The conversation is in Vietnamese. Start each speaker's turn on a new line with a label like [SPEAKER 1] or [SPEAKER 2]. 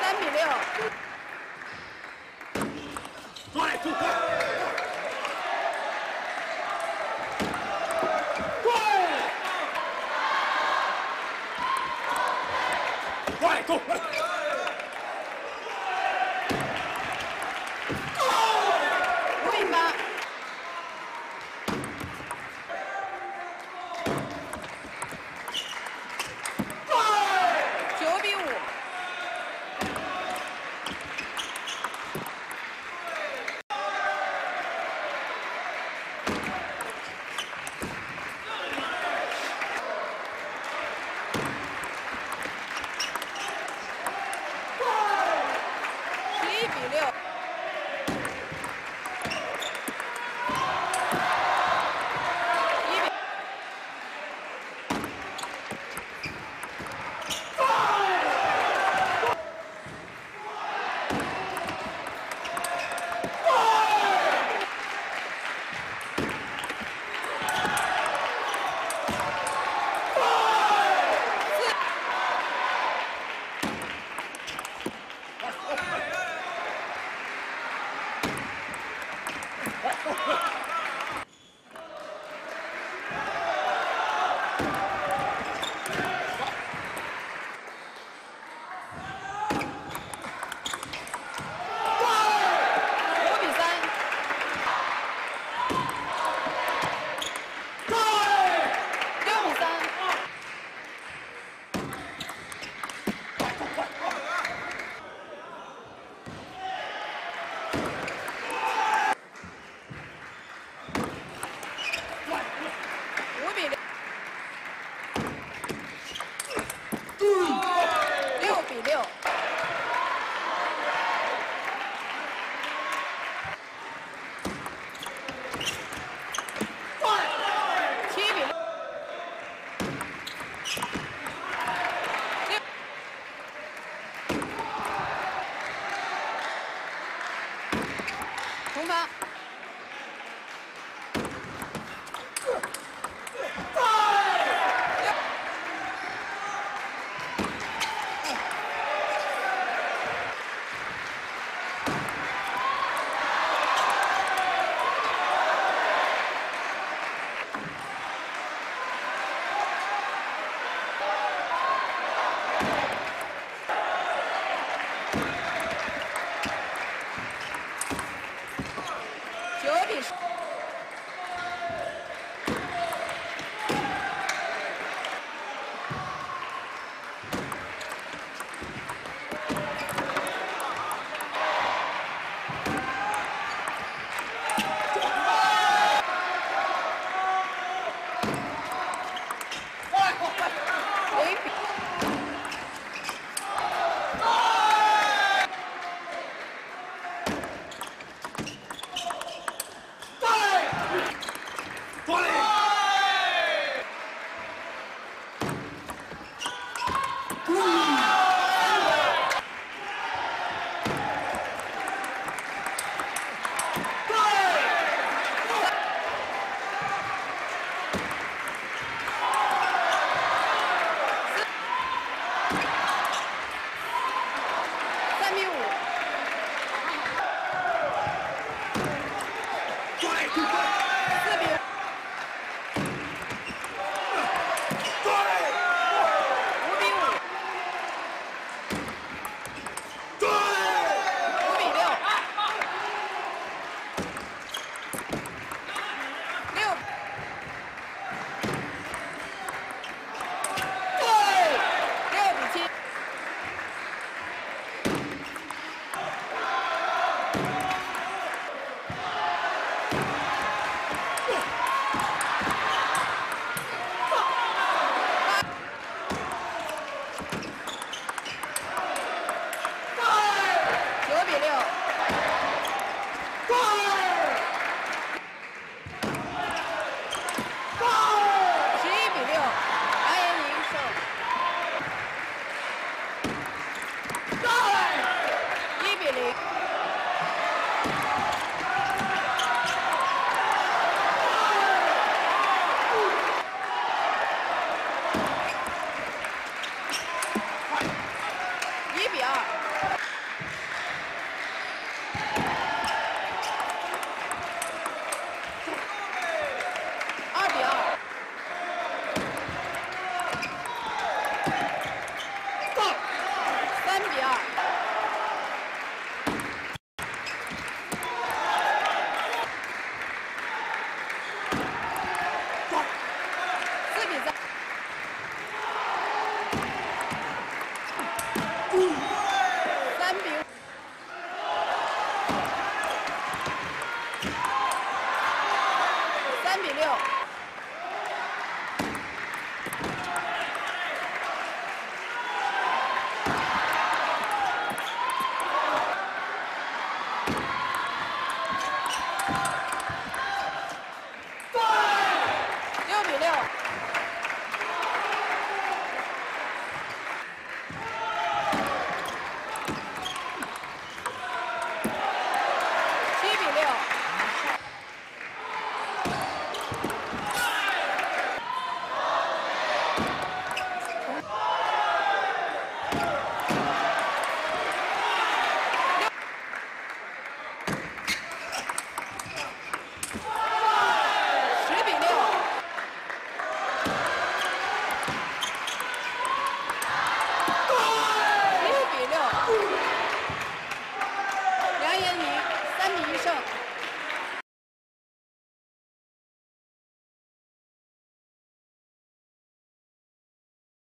[SPEAKER 1] 三比六，五 va.